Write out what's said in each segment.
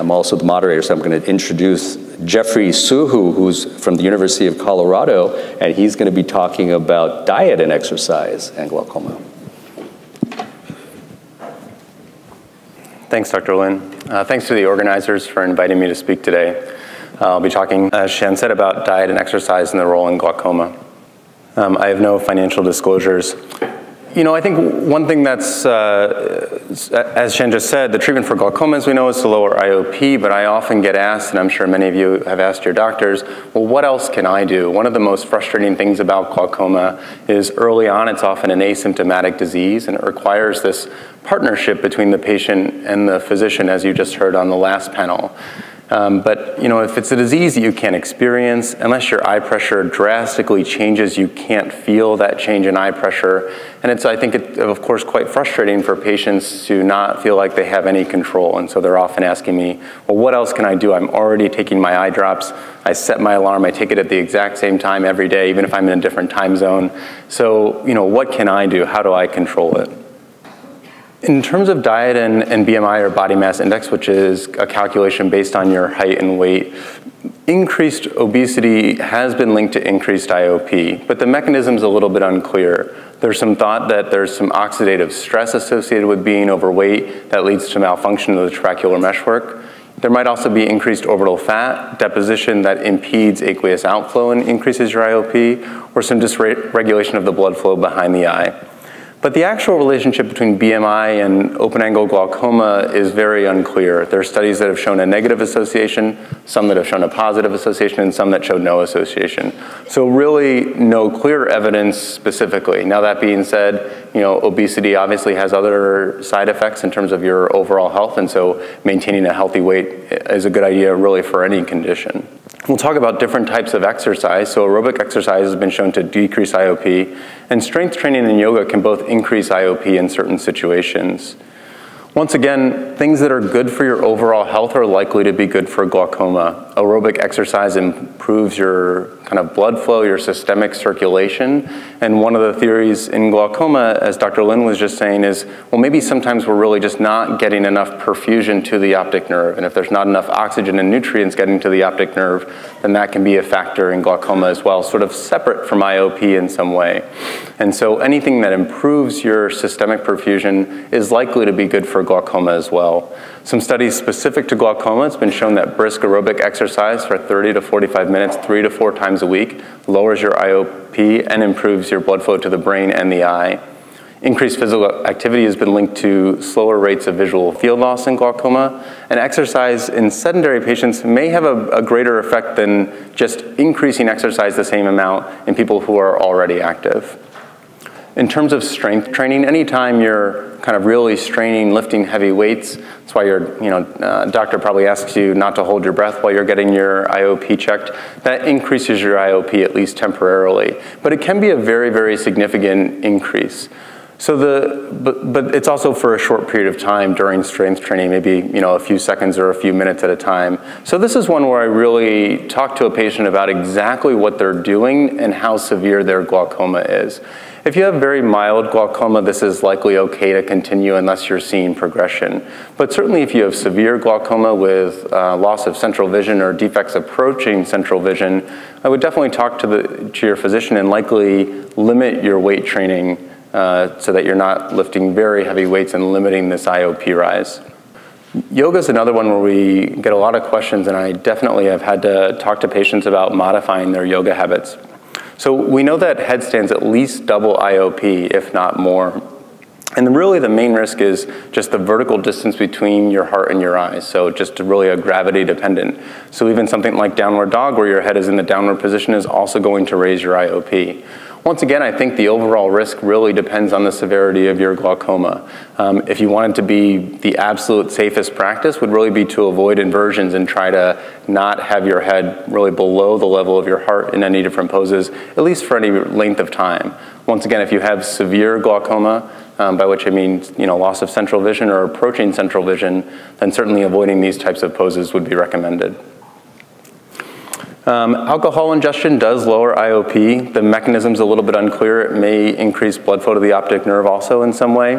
I'm also the moderator, so I'm going to introduce Jeffrey SooHoo, who's from the University of Colorado, and he's going to be talking about diet and exercise and glaucoma. Thanks, Dr. Lin. Uh, thanks to the organizers for inviting me to speak today. I'll be talking, as Shan said, about diet and exercise and their role in glaucoma. Um, I have no financial disclosures. You know, I think one thing that's, uh, as Shan just said, the treatment for glaucoma, as we know, is to lower IOP, but I often get asked, and I'm sure many of you have asked your doctors, well, what else can I do? One of the most frustrating things about glaucoma is early on, it's often an asymptomatic disease, and it requires this partnership between the patient and the physician, as you just heard on the last panel. Um, but you know, if it's a disease that you can't experience, unless your eye pressure drastically changes, you can't feel that change in eye pressure. And it's, I think, it, of course, quite frustrating for patients to not feel like they have any control. And so they're often asking me, well, what else can I do? I'm already taking my eye drops. I set my alarm. I take it at the exact same time every day, even if I'm in a different time zone. So, you know, what can I do? How do I control it? In terms of diet and, and, BMI or body mass index, which is a calculation based on your height and weight, increased obesity has been linked to increased IOP, but the mechanism is a little bit unclear. There's some thought that there's some oxidative stress associated with being overweight that leads to malfunction of the trabecular meshwork. There might also be increased orbital fat deposition that impedes aqueous outflow and increases your IOP, or some dysregulation of the blood flow behind the eye. But the actual relationship between BMI and open-angle glaucoma is very unclear. There are studies that have shown a negative association, some that have shown a positive association, and some that showed no association. So really no clear evidence specifically. Now that being said, you know, obesity obviously has other side effects in terms of your overall health, and so maintaining a healthy weight is a good idea really for any condition. We'll talk about different types of exercise. So aerobic exercise has been shown to decrease IOP, and strength training and yoga can both increase IOP in certain situations. Once again, things that are good for your overall health are likely to be good for glaucoma. Aerobic exercise improves your kind of blood flow, your systemic circulation. And one of the theories in glaucoma, as Dr. Lin was just saying, is, well, maybe sometimes we're really just not getting enough perfusion to the optic nerve. And if there's not enough oxygen and nutrients getting to the optic nerve, then that can be a factor in glaucoma as well, sort of separate from IOP in some way. And so anything that improves your systemic perfusion is likely to be good for glaucoma as well. Some studies specific to glaucoma, it's been shown that brisk aerobic exercise for 30 to 45 minutes, three to four times a week, lowers your IOP and improves your blood flow to the brain and the eye. Increased physical activity has been linked to slower rates of visual field loss in glaucoma, and exercise in sedentary patients may have a, a, greater effect than just increasing exercise the same amount in people who are already active. In terms of strength training, anytime you're kind of really straining, lifting heavy weights, that's why your you know, uh, doctor probably asks you not to hold your breath while you're getting your IOP checked. That increases your IOP at least temporarily. But it can be a very, very significant increase. So the, but, but it's also for a short period of time during strength training, maybe you know a few seconds or a few minutes at a time. So this is one where I really talk to a patient about exactly what they're doing and how severe their glaucoma is. If you have very mild glaucoma, this is likely okay to continue unless you're seeing progression. But certainly if you have severe glaucoma with uh, loss of central vision or defects approaching central vision, I would definitely talk to, the, to your physician and likely limit your weight training uh, so that you're not lifting very heavy weights and limiting this IOP rise. Yoga is another one where we get a lot of questions, and I definitely have had to talk to patients about modifying their yoga habits. So we know that headstands at least double IOP, if not more. And really the main risk is just the vertical distance between your heart and your eyes. So just really a gravity dependent. So even something like downward dog where your head is in the downward position is also going to raise your IOP. Once again, I think the overall risk really depends on the severity of your glaucoma. Um, if you wanted to be the absolute safest practice would really be to avoid inversions and try to not have your head really below the level of your heart in any different poses, at least for any length of time. Once again, if you have severe glaucoma, um, by which I mean you know, loss of central vision or approaching central vision, then certainly avoiding these types of poses would be recommended. Um, alcohol ingestion does lower IOP. The mechanism's a little bit unclear. It may increase blood flow to the optic nerve also in some way.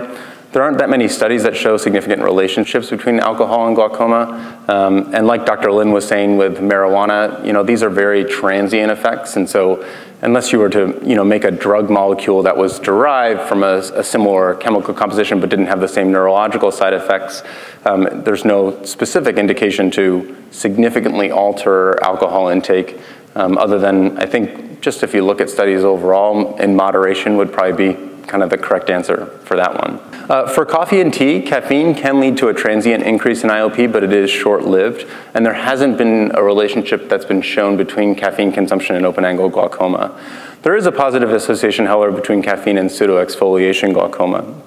There aren't that many studies that show significant relationships between alcohol and glaucoma. Um, and like Dr. Lin was saying with marijuana, you know, these are very transient effects. And so unless you were to, you know, make a drug molecule that was derived from a, a similar chemical composition but didn't have the same neurological side effects, um, there's no specific indication to significantly alter alcohol intake um, other than, I think, just if you look at studies overall, in moderation would probably be kind of the correct answer for that one. Uh, for coffee and tea, caffeine can lead to a transient increase in IOP, but it is short-lived, and there hasn't been a relationship that's been shown between caffeine consumption and open-angle glaucoma. There is a positive association, however, between caffeine and pseudoexfoliation glaucoma.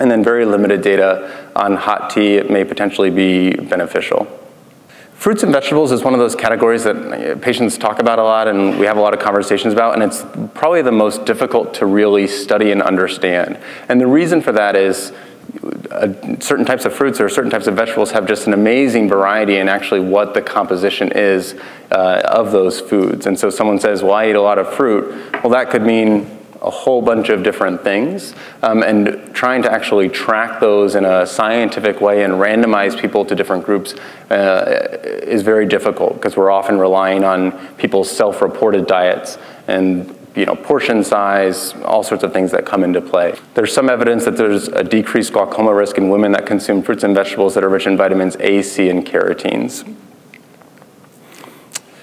And then very limited data on hot tea, may potentially be beneficial. Fruits and vegetables is one of those categories that uh, patients talk about a lot and we have a lot of conversations about, and it's probably the most difficult to really study and understand. And the reason for that is uh, certain types of fruits or certain types of vegetables have just an amazing variety in actually what the composition is uh, of those foods. And so someone says, well, I eat a lot of fruit. Well, that could mean a whole bunch of different things um, and trying to actually track those in a scientific way and randomize people to different groups uh, is very difficult because we're often relying on people's self-reported diets and you know, portion size, all sorts of things that come into play. There's some evidence that there's a decreased glaucoma risk in women that consume fruits and vegetables that are rich in vitamins A, C, and carotenes.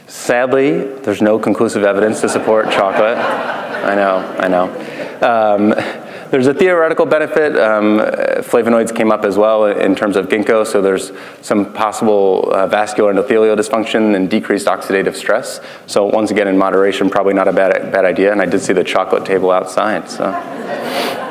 Sadly, there's no conclusive evidence to support chocolate. I know, I know. Um, there's a theoretical benefit. Um, flavonoids came up as well in terms of ginkgo, so there's some possible uh, vascular endothelial dysfunction and decreased oxidative stress. So once again, in moderation, probably not a bad, bad idea. And I did see the chocolate table outside. So.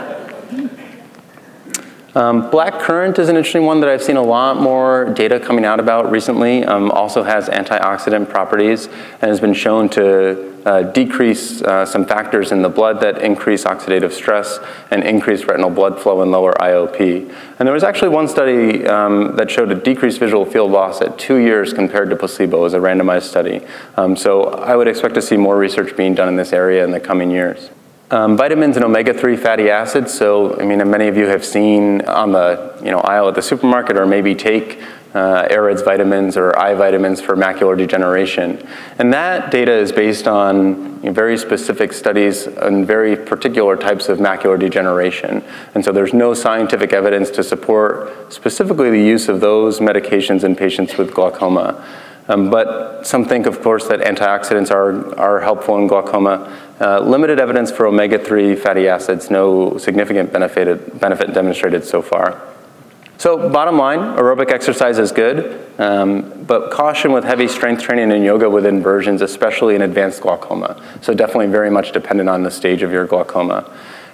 Um, black currant is an interesting one that I've seen a lot more data coming out about recently. Um, also has antioxidant properties and has been shown to uh, decrease uh, some factors in the blood that increase oxidative stress and increase retinal blood flow and lower IOP. And there was actually one study um, that showed a decreased visual field loss at two years compared to placebo as a randomized study. Um, so I would expect to see more research being done in this area in the coming years. Um, vitamins and omega-3 fatty acids, so I mean many of you have seen on the you know, aisle at the supermarket or maybe take uh, AREDS vitamins or eye vitamins for macular degeneration. And that data is based on you know, very specific studies on very particular types of macular degeneration. And so there's no scientific evidence to support specifically the use of those medications in patients with glaucoma. Um, but some think, of course, that antioxidants are, are helpful in glaucoma. Uh, limited evidence for omega-3 fatty acids, no significant benefit, benefit demonstrated so far. So bottom line, aerobic exercise is good, um, but caution with heavy strength training and yoga with inversions, especially in advanced glaucoma. So definitely very much dependent on the stage of your glaucoma.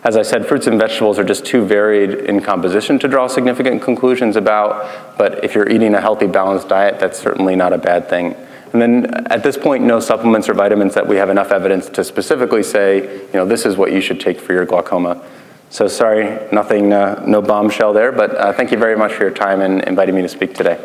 As I said, fruits and vegetables are just too varied in composition to draw significant conclusions about, but if you're eating a healthy, balanced diet, that's certainly not a bad thing. And then at this point, no supplements or vitamins that we have enough evidence to specifically say, you know, this is what you should take for your glaucoma. So sorry, nothing, uh, no bombshell there, but uh, thank you very much for your time and inviting me to speak today.